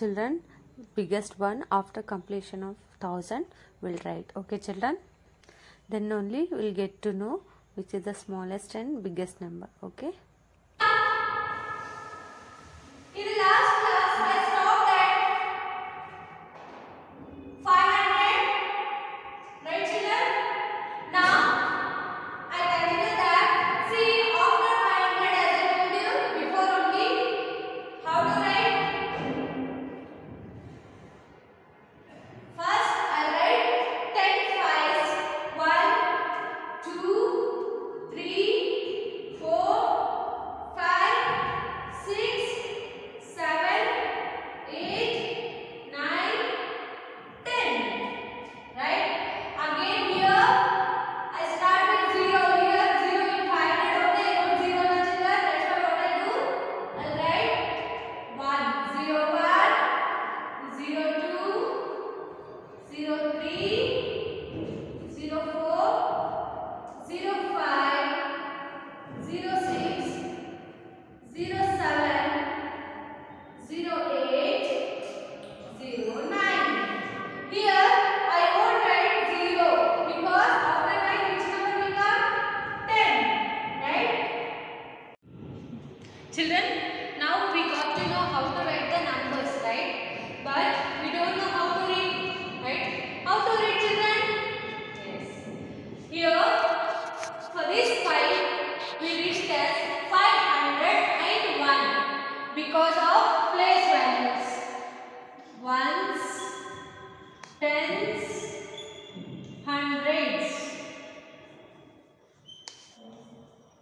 children biggest one after completion of 1000 will write. Okay children? Then only we'll get to know which is the smallest and biggest number. Okay?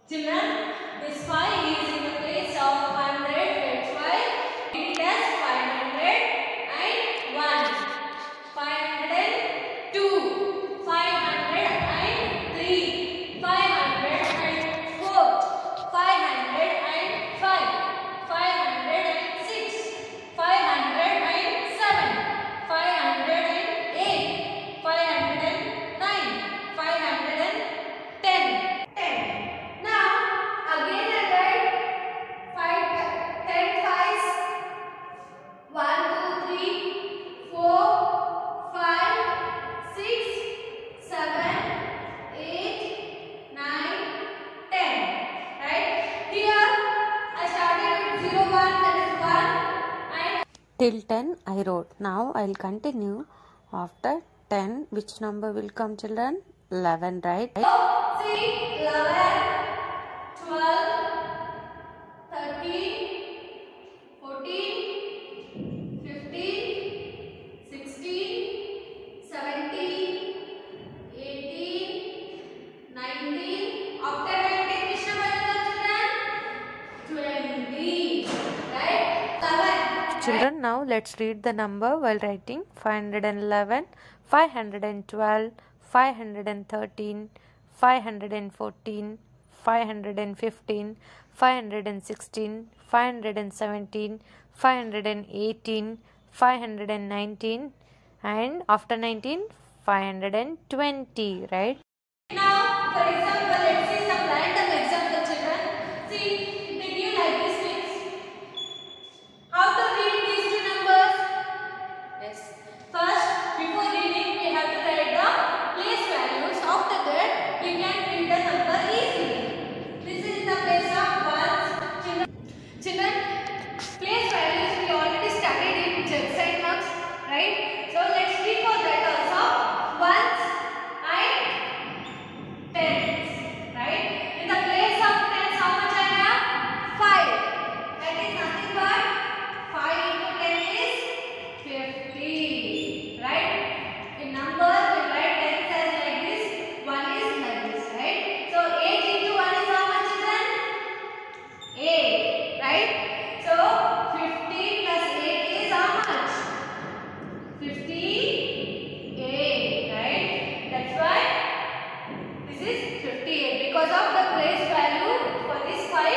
Dinlen. till 10 I wrote. Now I'll continue. After 10 which number will come children? 11 right, right? 11 12 Children, now let's read the number while writing 511, 512, 513, 514, 515, 516, 517, 518, 519 and after 19, 520, right? Now, for example, let's see some random example children. See, This is 58. Because of the place value for this 5,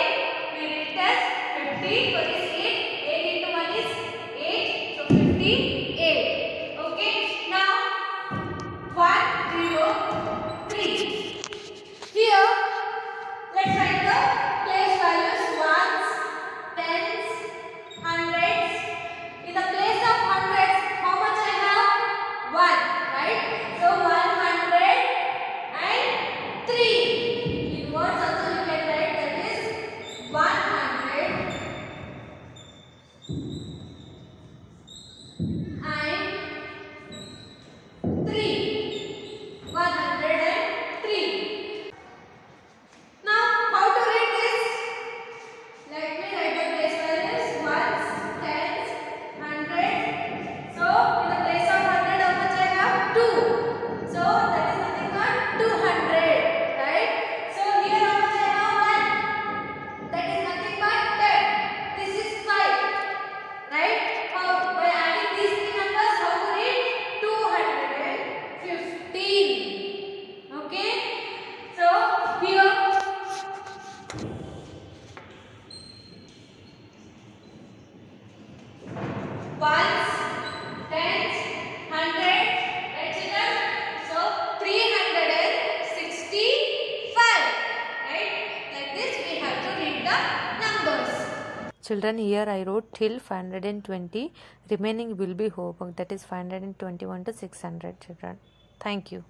we write as 50 for this children here i wrote till 520 remaining will be homework. That is 521 to 600 children. Thank you